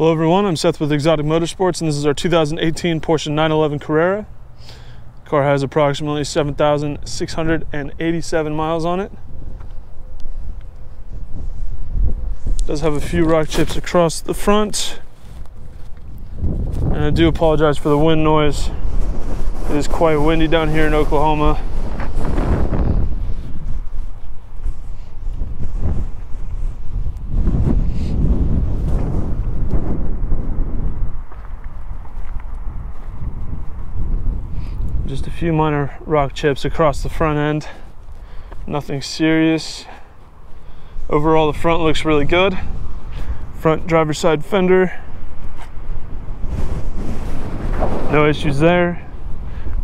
Hello everyone, I'm Seth with Exotic Motorsports and this is our 2018 Porsche 911 Carrera. The car has approximately 7,687 miles on it. Does have a few rock chips across the front. And I do apologize for the wind noise. It is quite windy down here in Oklahoma. Just a few minor rock chips across the front end. Nothing serious. Overall, the front looks really good. Front driver's side fender. No issues there.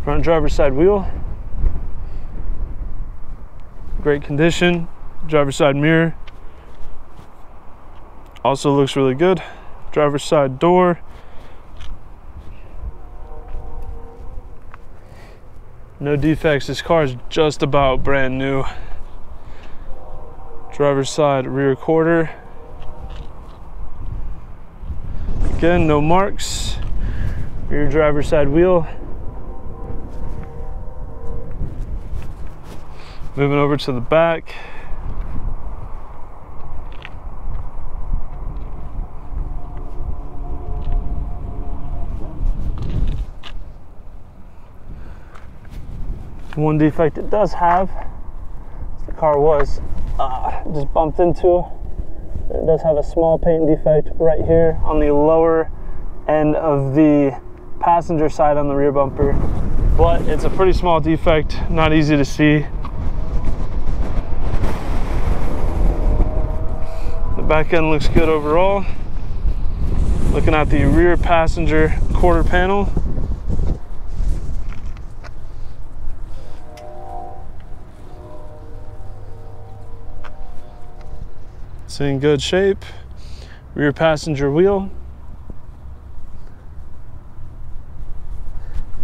Front driver's side wheel. Great condition. Driver's side mirror. Also looks really good. Driver's side door. No defects. This car is just about brand new. Driver's side rear quarter. Again, no marks. Rear driver's side wheel. Moving over to the back. One defect it does have, the car was uh, just bumped into. It does have a small paint defect right here on the lower end of the passenger side on the rear bumper, but it's a pretty small defect, not easy to see. The back end looks good overall. Looking at the rear passenger quarter panel, It's in good shape. Rear passenger wheel.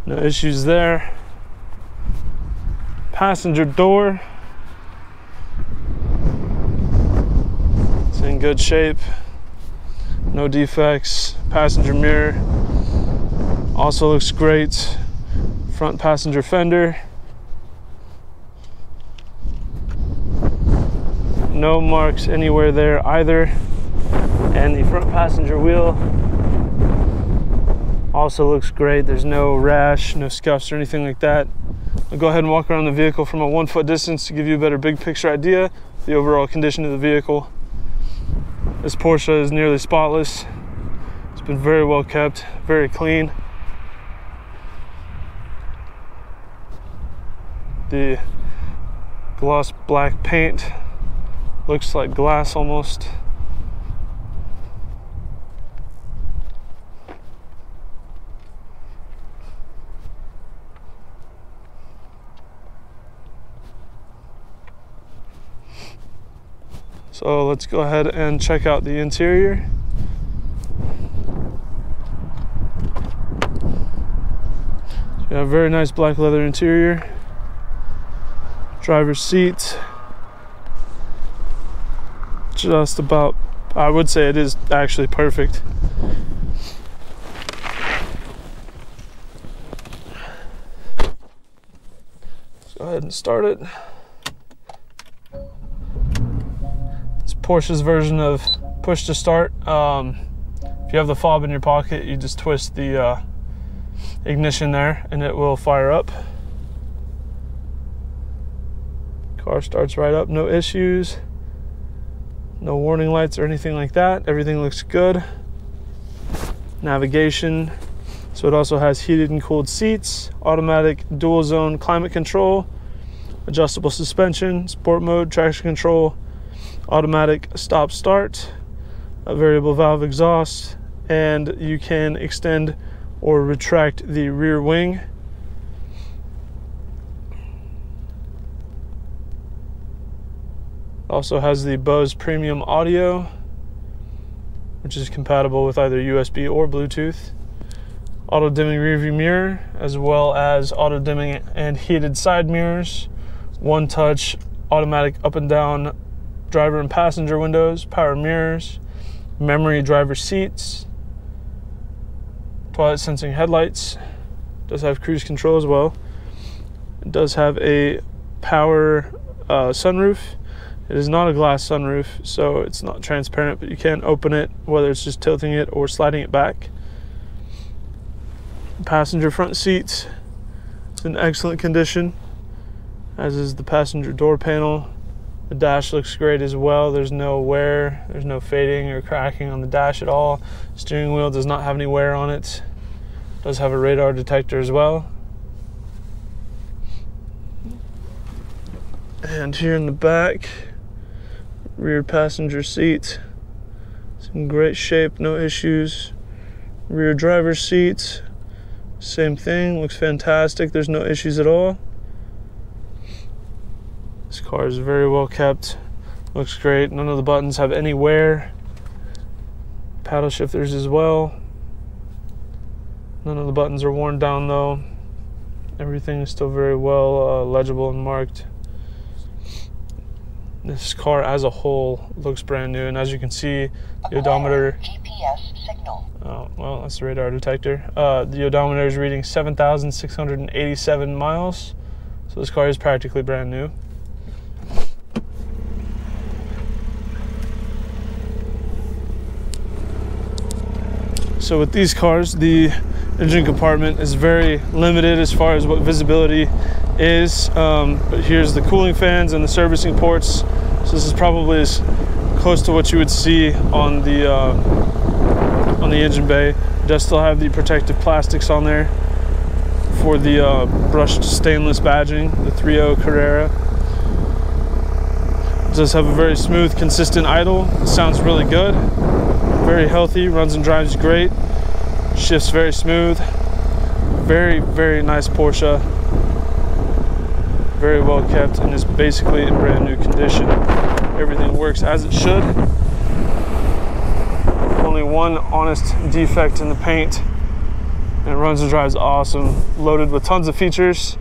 No issues there. Passenger door. It's in good shape. No defects. Passenger mirror also looks great. Front passenger fender. No marks anywhere there either. And the front passenger wheel also looks great. There's no rash, no scuffs or anything like that. I'll go ahead and walk around the vehicle from a one foot distance to give you a better big picture idea the overall condition of the vehicle. This Porsche is nearly spotless. It's been very well kept, very clean. The gloss black paint looks like glass almost. So let's go ahead and check out the interior. You have very nice black leather interior. Driver's seat just about, I would say it is actually perfect. Let's go ahead and start it. It's Porsche's version of push to start. Um, if you have the fob in your pocket, you just twist the uh, ignition there and it will fire up. Car starts right up, no issues. No warning lights or anything like that. Everything looks good. Navigation. So it also has heated and cooled seats, automatic dual zone climate control, adjustable suspension, sport mode, traction control, automatic stop start, a variable valve exhaust, and you can extend or retract the rear wing Also has the Bose Premium Audio, which is compatible with either USB or Bluetooth. Auto dimming rearview mirror, as well as auto dimming and heated side mirrors. One touch automatic up and down driver and passenger windows, power mirrors, memory driver seats, twilight sensing headlights. Does have cruise control as well. It does have a power uh, sunroof. It is not a glass sunroof, so it's not transparent, but you can open it, whether it's just tilting it or sliding it back. Passenger front seats, it's in excellent condition, as is the passenger door panel. The dash looks great as well. There's no wear, there's no fading or cracking on the dash at all. Steering wheel does not have any wear on it. Does have a radar detector as well. And here in the back, rear passenger seat, it's in great shape, no issues. Rear driver's seat, same thing, looks fantastic. There's no issues at all. This car is very well kept, looks great. None of the buttons have any wear. Paddle shifters as well. None of the buttons are worn down though. Everything is still very well uh, legible and marked this car as a whole looks brand new and as you can see the odometer GPS signal. oh well that's the radar detector uh, the odometer is reading 7687 miles so this car is practically brand new so with these cars the engine compartment is very limited as far as what visibility is. Um, but here's the cooling fans and the servicing ports. So this is probably as close to what you would see on the uh, on the engine bay. It does still have the protective plastics on there for the uh, brushed stainless badging, the 3.0 Carrera. It does have a very smooth, consistent idle. It sounds really good. Very healthy, runs and drives great. Shifts very smooth. Very, very nice Porsche very well kept and is basically in brand new condition. Everything works as it should. Only one honest defect in the paint. And it runs and drives awesome. Loaded with tons of features.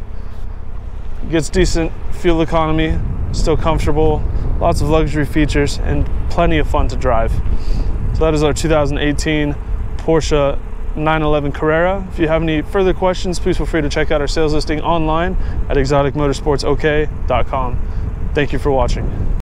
Gets decent fuel economy, still comfortable, lots of luxury features, and plenty of fun to drive. So that is our 2018 Porsche 911 Carrera. If you have any further questions, please feel free to check out our sales listing online at exoticmotorsportsok.com. Thank you for watching.